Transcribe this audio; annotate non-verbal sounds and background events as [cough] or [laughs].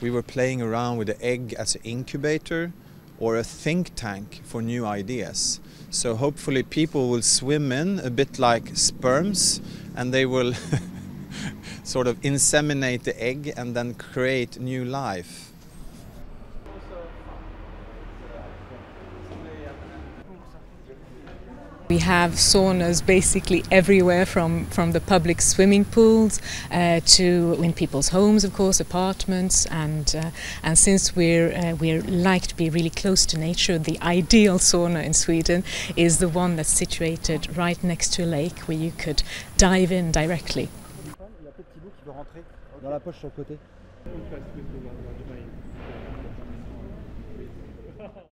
We were playing around with the egg as an incubator or a think tank for new ideas. So hopefully people will swim in a bit like sperms and they will [laughs] sort of inseminate the egg and then create new life. We have saunas basically everywhere from, from the public swimming pools uh, to in people's homes, of course, apartments. And, uh, and since we're, uh, we're like to be really close to nature, the ideal sauna in Sweden is the one that's situated right next to a lake where you could dive in directly.